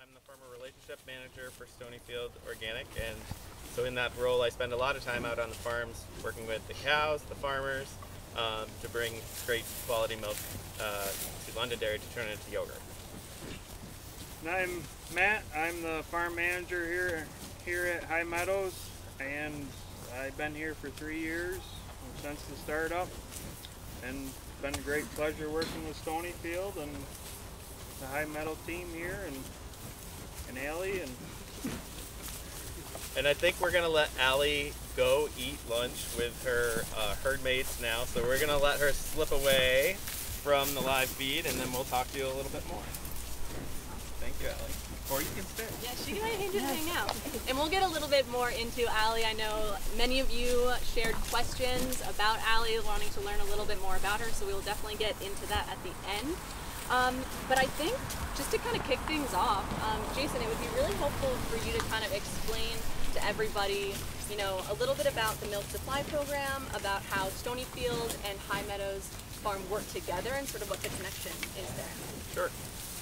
I'm the farmer relationship manager for Stonyfield Organic, and so in that role, I spend a lot of time out on the farms working with the cows, the farmers, um, to bring great quality milk uh, to Londonderry to turn it into yogurt. And I'm Matt. I'm the farm manager here here at High Meadows, and I've been here for three years since the startup, and it's been a great pleasure working with Stonyfield and the High Meadow team here, and and Allie, and And I think we're gonna let Allie go eat lunch with her uh, herd mates now. So we're gonna let her slip away from the live feed, and then we'll talk to you a little bit more. Thank you, Allie. Or you can stay. Yeah, she can hang, just hang out. And we'll get a little bit more into Allie. I know many of you shared questions about Allie, wanting to learn a little bit more about her, so we will definitely get into that at the end. Um, but I think just to kind of kick things off, um, Jason, it would be really helpful for you to kind of explain to everybody, you know, a little bit about the milk supply program, about how Stonyfield and High Meadows Farm work together, and sort of what the connection is there. Sure.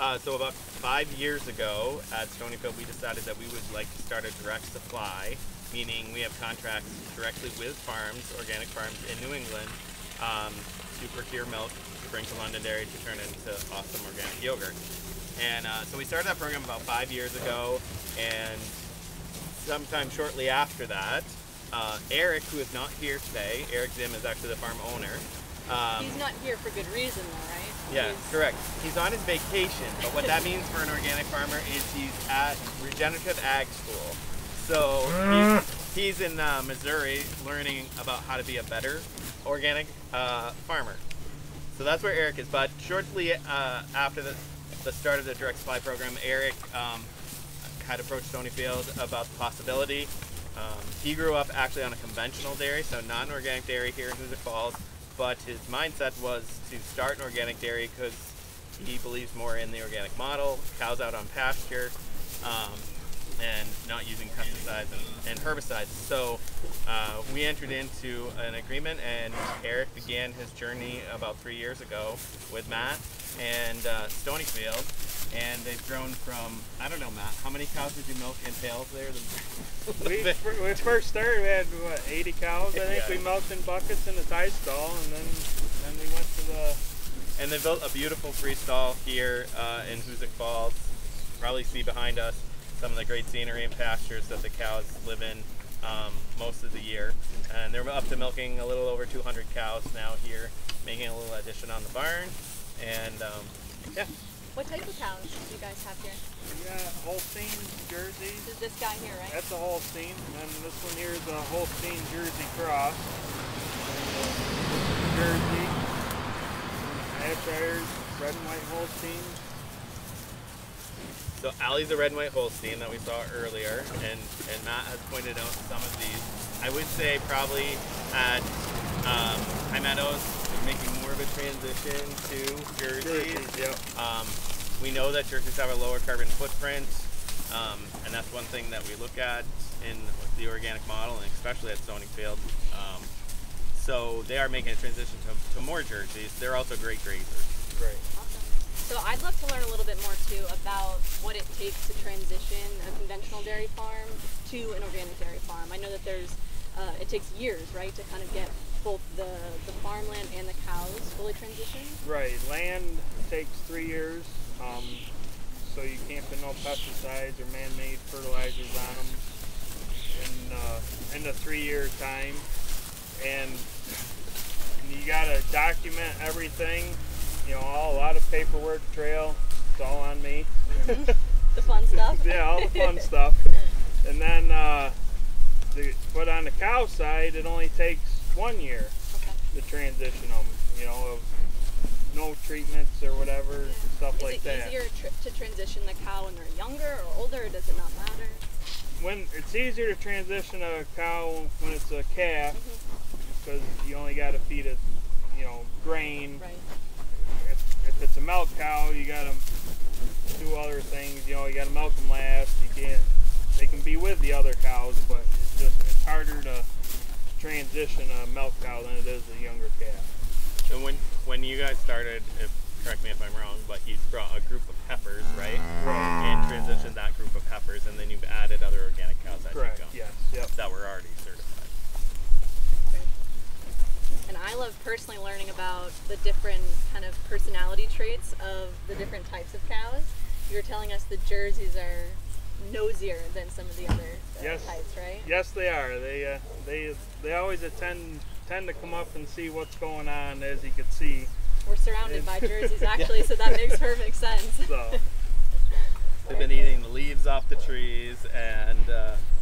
Uh, so about five years ago at Stonyfield, we decided that we would like to start a direct supply, meaning we have contracts directly with farms, organic farms in New England, um, to procure milk to bring to Londonderry to turn into awesome organic yogurt. And uh, so we started that program about five years ago, and sometime shortly after that, uh, Eric, who is not here today, Eric Zim is actually the farm owner. Um, He's not here for good reason, though, right? yeah, He's- correct. He's on his vacation, but what that means for an organic farmer is he's at Regenerative Ag School. So he's, he's in uh, Missouri learning about how to be a better organic uh, farmer. So that's where Eric is. But shortly uh, after the, the start of the direct supply program, Eric um, had approached Stonyfield about the possibility. Um, he grew up actually on a conventional dairy, so not an organic dairy here in Hoosick Falls. But his mindset was to start an organic dairy because he believes more in the organic model, cows out on pasture, um, and not using pesticides and, and herbicides. So uh, we entered into an agreement, and Eric began his journey about three years ago with Matt and uh, Stonyfield. And they've grown from, I don't know, Matt, how many cows did you milk in pails there? we when we first started, we had what 80 cows. I think Yeah. we milked in buckets in the tie stall, and then then we went to the And they built a beautiful freestall here uh, in Hoosick Falls. Probably see behind us some of the great scenery and pastures that the cows live in um, most of the year. And they're up to milking a little over 200 cows now here, making a little addition on the barn. And um, yeah, What type of cows do you guys have here? we got Holstein Jersey. This is this guy here, right? That's a Holstein, and then this one here is a Holstein Jersey cross. Jersey, Hampshires, red and white Holstein. So Allie's a red and white Holstein that we saw earlier, and, and Matt has pointed out some of these. I would say probably at um, High Meadows, we're making more of a transition to jerseys. Jerseys, yep. Um, we know that jerseys have a lower carbon footprint, um, and that's one thing that we look at in the organic model, and especially at Stonyfield. Um, so they are making a transition to, to more jerseys. They're also great grazers. Great. Awesome. So I'd love to learn a little bit more too about what it takes to transition a conventional dairy farm to an organic dairy farm. I know that there's, uh, it takes years, right, to kind of get both the, the farmland and the cows fully transitioned. Right. Land takes three years, um, so you can't put no pesticides or man-made fertilizers on them in uh, in the three-year time, and you gotta document everything. You know, all, a lot of paperwork trail. It's all on me. The fun stuff. yeah, all the fun stuff. And then, uh, the, but on the cow side, it only takes one year Okay. to transition them. You know, of no treatments or whatever, stuff Is like it that. easier tr- to transition the cow when they're younger or older? Or does it not matter? When it's easier to transition a cow when it's a calf Mm-hmm. because you only got to feed it, you know, grain. Right milk cow, you gotta do other things. You know, you gotta milk them last. You can't. They can be with the other cows, but it's just it's harder to transition a milk cow than it is a younger calf. And when when you guys started, if, correct me if I'm wrong, but you brought a group of heifers, right? Right. And transitioned that group of heifers, and then you've added other organic cows that correct. Yes. Yep. That were already certified learning about the different kind of personality traits of the different types of cows. You were telling us the Jerseys are nosier than some of the other uh, Yes. types, right? Yes, they are. They uh, they they always attend tend to come up and see what's going on, as you can see. We're surrounded by Jerseys actually, so that makes perfect sense. So They've been eating the leaves off the trees, and uh, the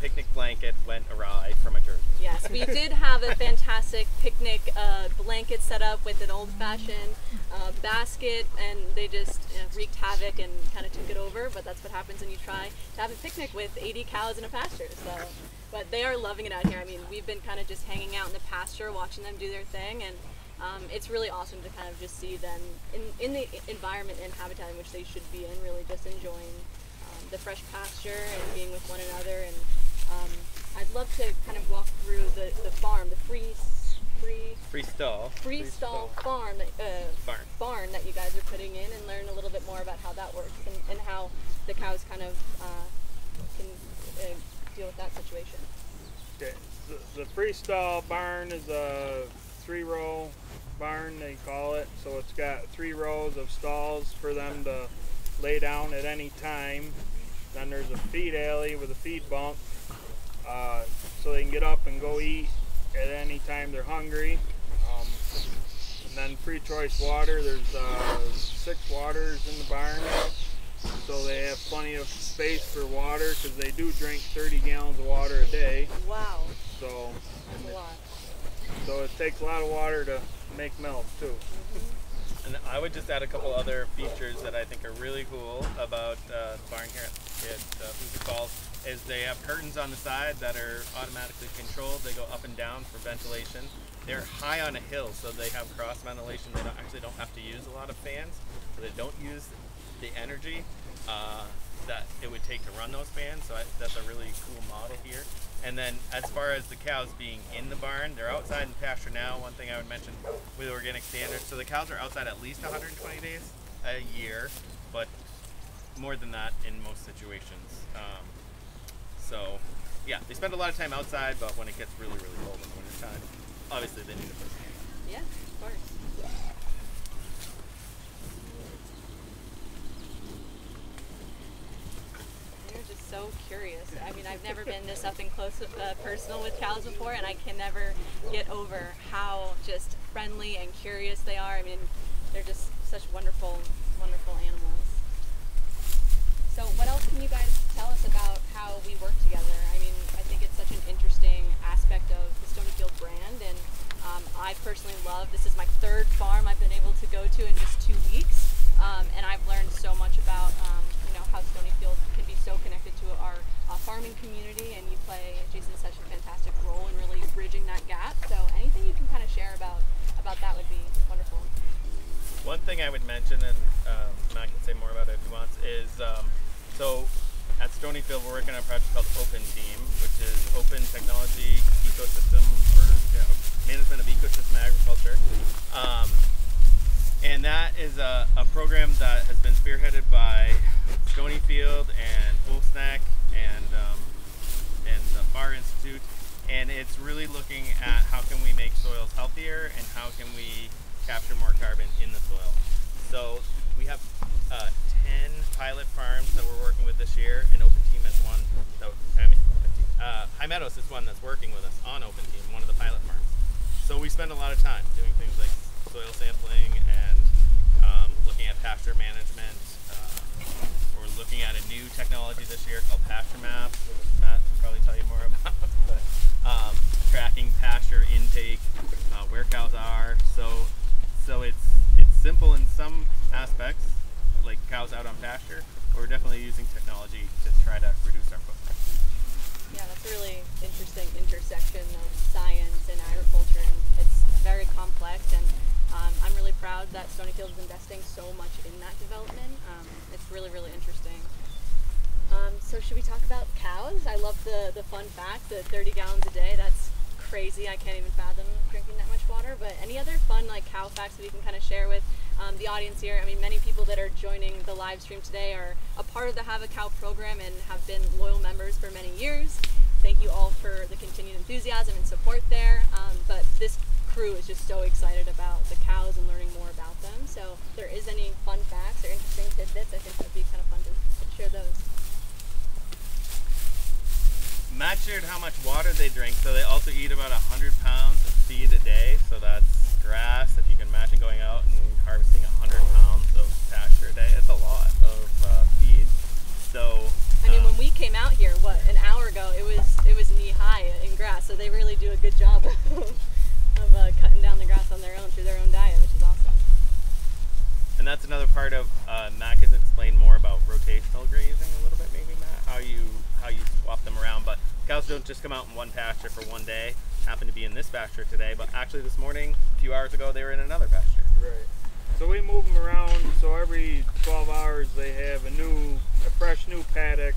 picnic blanket went awry from a jersey. Yes, we did have a fantastic picnic uh, blanket set up with an old-fashioned uh, basket, and they just uh, wreaked havoc and kind of took it over. But that's what happens when you try to have a picnic with 80 cows in a pasture. So, but they are loving it out here. I mean, we've been kind of just hanging out in the pasture, watching them do their thing, and um, it's really awesome to kind of just see them in, in the environment and habitat in which they should be in, really just enjoying um, the fresh pasture and being with one another. And um, I'd love to kind of walk through the, the farm, the free free Free stall. free stall farm that, uh, Barn. barn that you guys are putting in, and learn a little bit more about how that works and, and how the cows kind of uh, can uh, deal with that situation. okay, the, the freestall barn is a three row barn they call it. So it's got three rows of stalls for them to lay down at any time. Then there's a feed alley with a feed bunk, uh, so they can get up and go eat at any time they're hungry. Um, and then free choice water. There's uh, six waters in the barn, so they have plenty of space for water because they do drink 30 gallons of water a day. Wow, So, that's a lot. so it takes a lot of water to make milk too. And I would just add a couple other features that I think are really cool about uh, the barn here at, at uh, Hoosick Falls is they have curtains on the side that are automatically controlled. They go up and down for ventilation. They're high on a hill, so they have cross ventilation. They don't actually don't have to use a lot of fans, so they don't use the energy uh, that it would take to run those fans. So I, that's a really cool model here. And then as far as the cows being in the barn, they're outside in pasture now. One thing I would mention with organic standards, so the cows are outside at least 120 days a year, but more than that in most situations. Um, so yeah, they spend a lot of time outside, but when it gets really, really cold in the wintertime, obviously they need a place. Yeah, of course. You're just so curious. I mean, I've never been this up and close, uh, personal with cows before, and I can never get over how just friendly and curious they are. I mean, they're just such wonderful, wonderful animals. So, what else can you guys tell us about how we work together? I mean, I think it's such an interesting aspect of the Stonyfield brand, and um, I personally love. This is my third farm I've been able to go to in just two weeks, um, and I've learned so much about um, you know how Stonyfield can be so connected to our uh, farming community, and you play Jason such a fantastic role in really bridging that gap. So, anything you can kind of share about about that would be wonderful. One thing I would mention, and um, Matt can say more about it if he wants, is um, so at Stonyfield we're working on a project called Open Team, which is open technology ecosystem for you know, management of ecosystem agriculture. Um, and that is a, a program that has been spearheaded by Stonyfield and Wolfe's Neck and um, and the Farr Institute, and it's really looking at how can we make soils healthier and how can we capture more carbon in the soil. So we have uh, 10 pilot farms that we're working with this year, and Open Team is one. That, I mean, Uh, High Meadows is one that's working with us on Open Team, one of the pilot farms. So we spend a lot of time doing things like soil sampling and um, looking at pasture management. Uh, we're looking at a new technology this year called Pasture Map, which Matt can probably tell you more about. but, um, tracking pasture intake, uh, where cows are. So, so it's it's simple in some aspects, like cows out on pasture. But we're definitely using technology to try to reduce our footprint. Yeah, that's a really interesting intersection of science and agriculture, and it's very complex. And um, I'm really proud that Stonyfield is investing so much in that development. Um, it's really, really interesting. Um, so, should we talk about cows? I love the the fun fact: the 30 gallons a day. That's crazy. I can't even fathom drinking that much water. But any other fun like cow facts that we can kind of share with um, the audience here? I mean, many people that are joining the live stream today are a part of the Have a Cow program and have been loyal members for many years. Thank you all for the continued enthusiasm and support there. Um, but this crew is just so excited about the cows and learning more about them. So if there is any fun facts or interesting tidbits, I think that'd be kind of fun to share those. Matt shared how much water they drink, so they also eat about 100 pounds of feed a day. So that's grass. If you can imagine going out and harvesting 100 pounds of pasture a day, it's a lot of uh, feed. So I mean, um, when we came out here, what an hour ago, it was it was knee high in grass. So they really do a good job of uh, cutting down the grass on their own through their own diet, which is awesome. And that's another part of uh, Matt can explain more about rotational grazing a little bit, maybe Matt, how you how you swap them around. But cows don't just come out in one pasture for one day. happened to be in this pasture today, but actually this morning, a few hours ago, they were in another pasture. Right. So we move them around. So every 12 hours they have a new, a fresh new paddock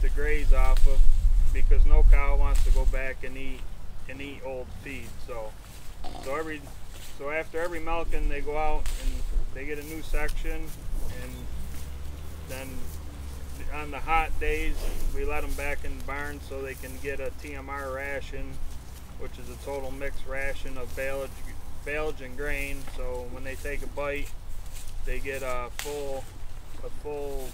to graze off of, because no cow wants to go back and eat and eat old feed. So, so every, so after every milking they go out and they get a new section, and then on the hot days we let them back in the barn so they can get a TMR ration, which is a total mixed ration of baleage, baleage and grain. So when they take a bite, they get a full, a full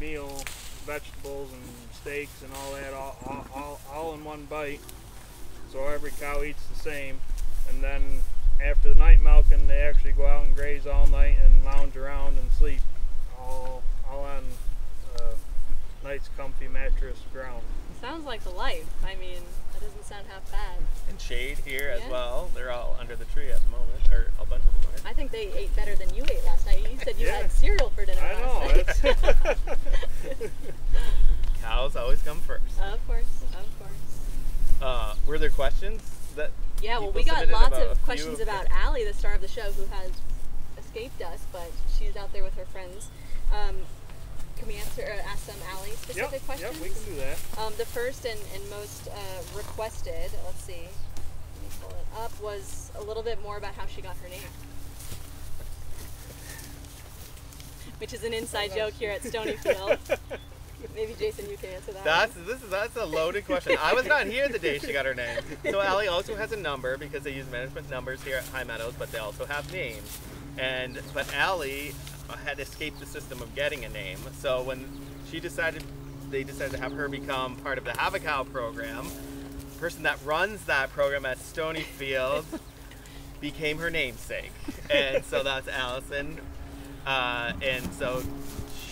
meal, vegetables and steaks and all that, all, all, all, all in one bite. So every cow eats the same. And then after the night milking, they actually go out and graze all night and lounge around and sleep, all, all on nice comfy mattress ground. It sounds like the life. I mean, that doesn't sound half bad. And shade here as well. They're all under the tree at the moment, or a bunch of them are. I think they ate better than you ate last night. You said you Yeah. had cereal for dinner I know. last night. It's Cows always come first. of course, of course. Uh, were there questions that? Yeah, well, we got lots of questions about Allie, the star of the show, who has escaped us, but she's out there with her friends. Um, can we answer or ask some Allie yep, specific questions? yep, we can do that. Um, the first and, and most uh, requested, let's see, let me pull it up, was a little bit more about how she got her name. Which is an inside joke here at Stonyfield. Maybe Jason, you can answer that. That's one. this is that's a loaded question. I was not here the day she got her name. So Allie also has a number because they use management numbers here at High Meadows, but they also have names. And but Allie had escaped the system of getting a name. So when she decided, they decided to have her become part of the Have a Cow program. The person that runs that program at Stonyfield became her namesake, and so that's Allison. Uh, and so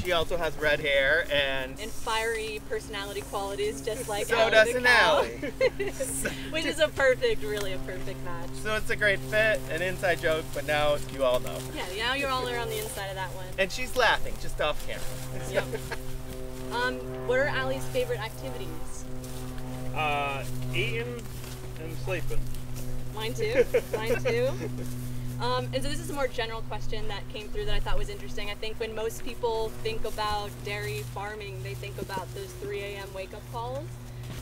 she also has red hair and and fiery personality qualities, just like So Allie does an cow. Allie. Which is a perfect, really a perfect match. So it's a great fit, an inside joke, but now you all know. Yeah, now you're all around the inside of that one. And she's laughing just off camera. Yep. Um, what are Allie's favorite activities? Uh, eating and sleeping. Mine too. Mine too. Um, and so this is a more general question that came through that I thought was interesting. I think when most people think about dairy farming, they think about those 3 a.m. wake up calls,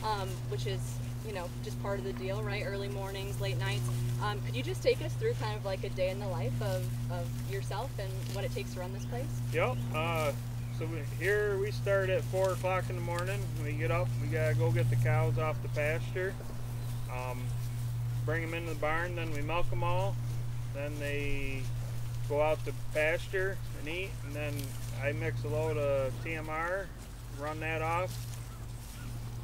um, which is, you know, just part of the deal, right? Early mornings, late nights. Um, could you just take us through kind of like a day in the life of, of yourself and what it takes to run this place? Yep. Uh, so we, here we start at four o'clock in the morning. We get up. We gotta go get the cows off the pasture. Um, bring them into the barn. Then we milk them all. Then they go out to pasture and eat. And then I mix a load of TMR, run that off.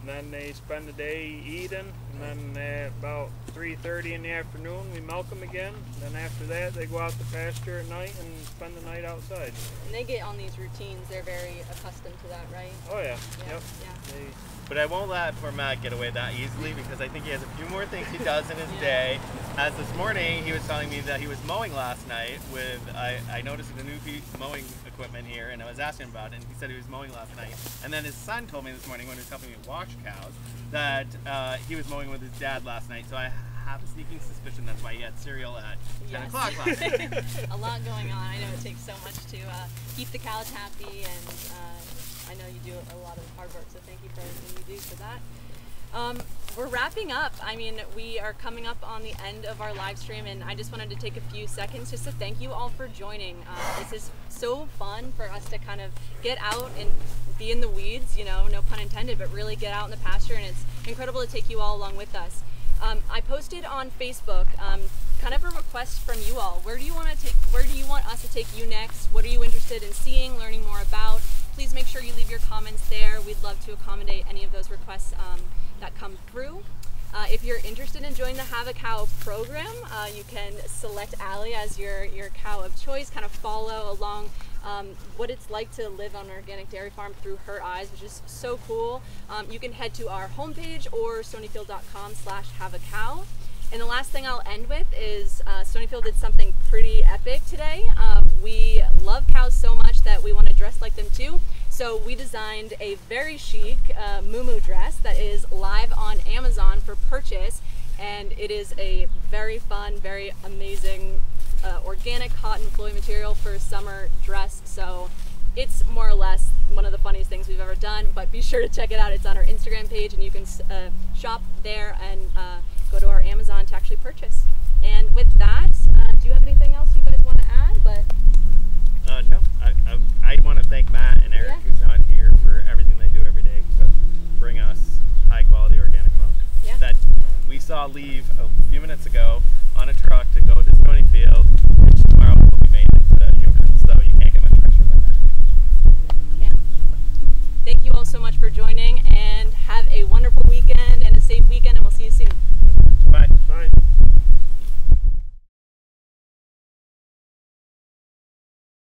And then they spend the day eating. And then at about 3:30 in the afternoon, we milk them again. Then after that, they go out to pasture at night and spend the night outside. And they get on these routines, they're very accustomed to that, right? Oh yeah. Yeah. Yep. Yeah. They, But I won't let poor Matt get away that easily because I think he has a few more things he does in his day. As this morning, he was telling me that he was mowing last night with, I, I noticed a new mowing equipment here and I was asking him about it and he said he was mowing last night. And then his son told me this morning when he was helping me watch cows that uh, he was mowing with his dad last night. So I have a sneaking suspicion that's why he had cereal at 10 Yes. o'clock last night. a lot going on. I know it takes so much to uh, keep the cows happy, and uh, I know you do a lot of hard work. So thank you for everything you do for that. Um, we're wrapping up. I mean, we are coming up on the end of our live stream, and I just wanted to take a few seconds just to thank you all for joining. Uh, this is so fun for us to kind of get out and be in the weeds, you know, no pun intended, but really get out in the pasture, and it's incredible to take you all along with us. Um, I posted on Facebook um, kind of a request from you all. Where do you want to take? Where do you want us to take you next? What are you interested in seeing, learning more about? Please make sure you leave your comments there. We'd love to accommodate any of those requests um, that come through. Uh, if you're interested in joining the Have a Cow program, uh, you can select Allie as your, your cow of choice, kind of follow along um, what it's like to live on an organic dairy farm through her eyes, which is so cool. Um, you can head to our homepage or stonyfield.com slash have a cow. And the last thing I'll end with is uh, Stonyfield did something pretty epic today. Um, we love cows so much that we want to dress like them too. So we designed a very chic uh, moo dress that is live on Amazon for purchase, and it is a very fun, very amazing uh, organic cotton flowy material for summer dress. So it's more or less one of the funniest things we've ever done. But be sure to check it out. It's on our Instagram page, and you can uh, shop there and uh, go to our Amazon to actually purchase. And with that, uh, do you have anything else you guys want to add? But Uh, no, I, I, I want to thank Matt and Eric, Yeah. who's not here, for everything they do every day to bring us high quality organic milk. Yeah. That we saw leave